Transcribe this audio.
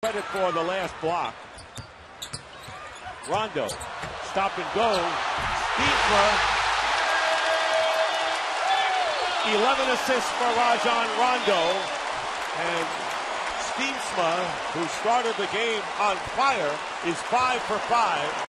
Credit for the last block. Rondo, stop and go. Stiemsma, 11 assists for Rajon Rondo. And Stiemsma, who started the game on fire, is 5 for 5.